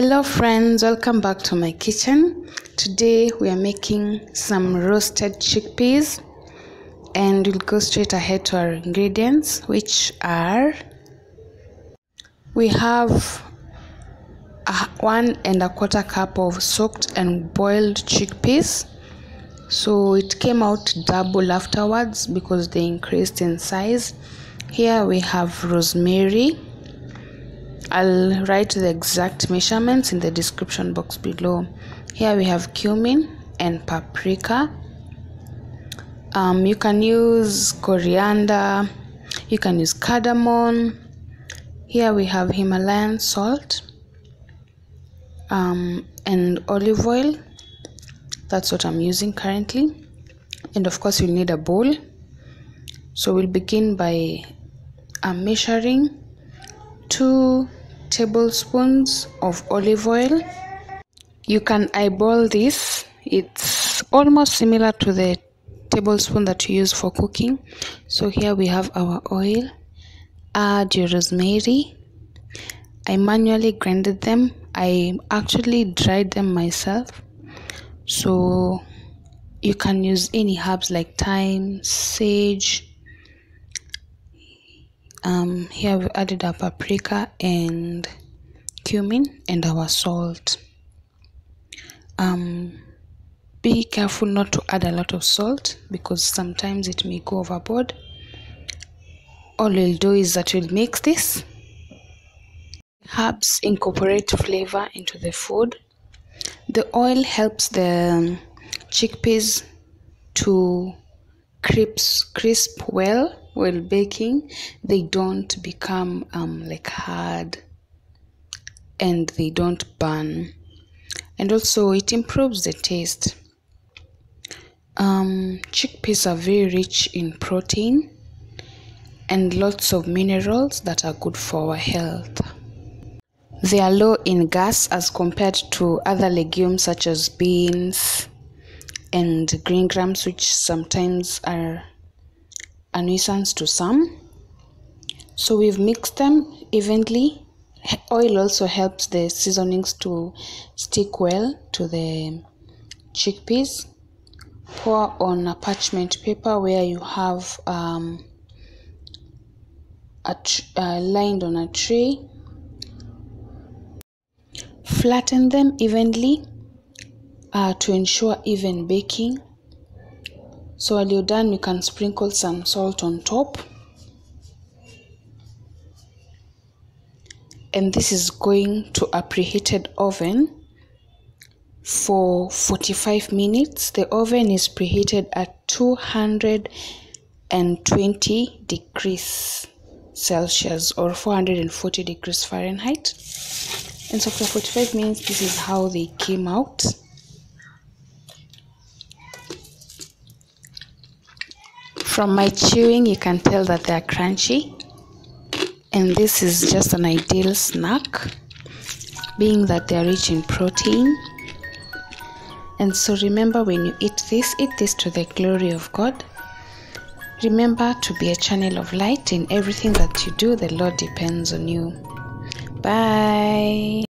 Hello friends, welcome back to my kitchen. Today we are making some roasted chickpeas and we'll go straight ahead to our ingredients which are we have a, one and a quarter cup of soaked and boiled chickpeas. So it came out double afterwards because they increased in size. Here we have rosemary I'll write the exact measurements in the description box below. Here we have cumin and paprika. Um, you can use coriander, you can use cardamom. Here we have Himalayan salt um, and olive oil. That's what I'm using currently. And of course, you'll need a bowl. So we'll begin by uh, measuring two tablespoons of olive oil. You can eyeball this. It's almost similar to the tablespoon that you use for cooking. So here we have our oil. Add your rosemary. I manually grinded them. I actually dried them myself. So you can use any herbs like thyme, sage, um, here we added our paprika and cumin and our salt. Um, be careful not to add a lot of salt because sometimes it may go overboard. All we'll do is that we'll mix this. Herbs incorporate flavor into the food. The oil helps the chickpeas to crisp crisp well while baking they don't become um, like hard and they don't burn. And also it improves the taste. Um, chickpeas are very rich in protein and lots of minerals that are good for our health. They are low in gas as compared to other legumes such as beans and green grams which sometimes are a nuisance to some. So we've mixed them evenly. Oil also helps the seasonings to stick well to the chickpeas. Pour on a parchment paper where you have um, a uh, lined on a tray. Flatten them evenly uh, to ensure even baking. So while you're done you can sprinkle some salt on top. And this is going to a preheated oven for 45 minutes. The oven is preheated at 220 degrees celsius or 440 degrees fahrenheit. And so for 45 minutes this is how they came out From my chewing, you can tell that they are crunchy. And this is just an ideal snack, being that they are rich in protein. And so remember when you eat this, eat this to the glory of God. Remember to be a channel of light in everything that you do. The Lord depends on you. Bye.